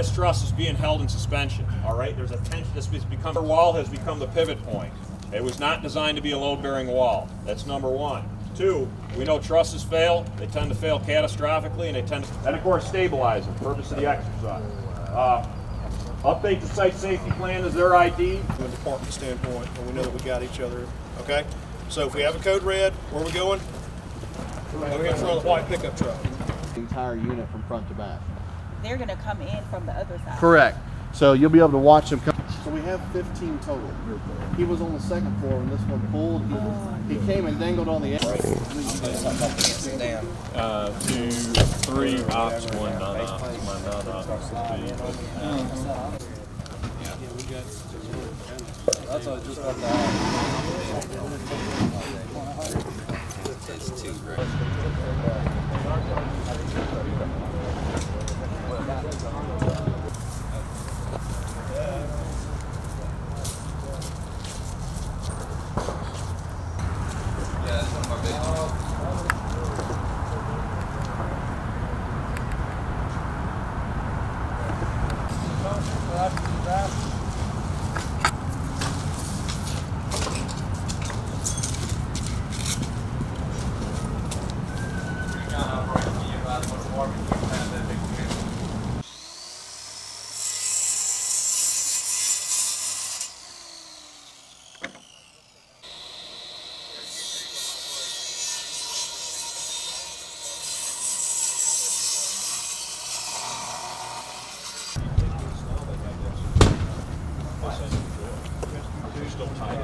rubber, and this truss is being held in suspension. All right, there's a tension. This has become the wall has become the pivot point. It was not designed to be a load-bearing wall. That's number one. Two, we know trusses fail. They tend to fail catastrophically, and they tend to. And of course, stabilizing. Purpose of the exercise. Uh, update the site safety plan is their ID. from a department standpoint, and we know that we got each other, okay? So if we have a code red, where are we going? We're in front of the white pickup truck. the entire unit from front to back they're going to come in from the other side. Correct. So you'll be able to watch them come. So we have 15 total. He was on the second floor when this one pulled. He, oh, he came and dangled on the edge. Uh, two, three ops, one non ops. My non ops Yeah, we got. That's what I just got still tight.